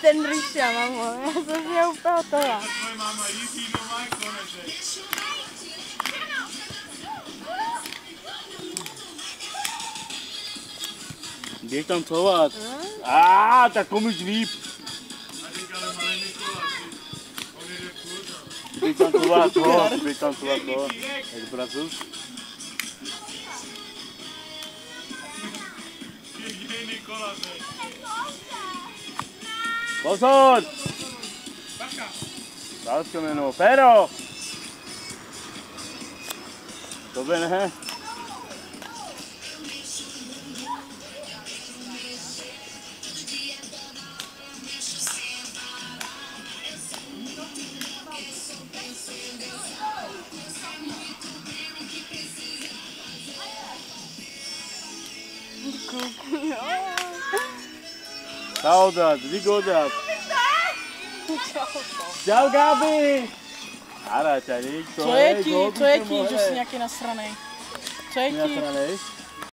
ten Ríša, mamo. Já jsem mě úplně hotová. Tvoje máma jízdí doma konečně. Běž tam covat. A tak komuž líp. Běž tam covat to, běž tam covat. Jak? Jediný Nikoláš. Pozor! Další jméno, Pero! Tobě ne? Čau, Saudade, ligou, Gabi. Čau, Gabi. Ara, tady, to, to je, je ki, to je ki, že si nějaký nasranej. To je ki. Nasranej?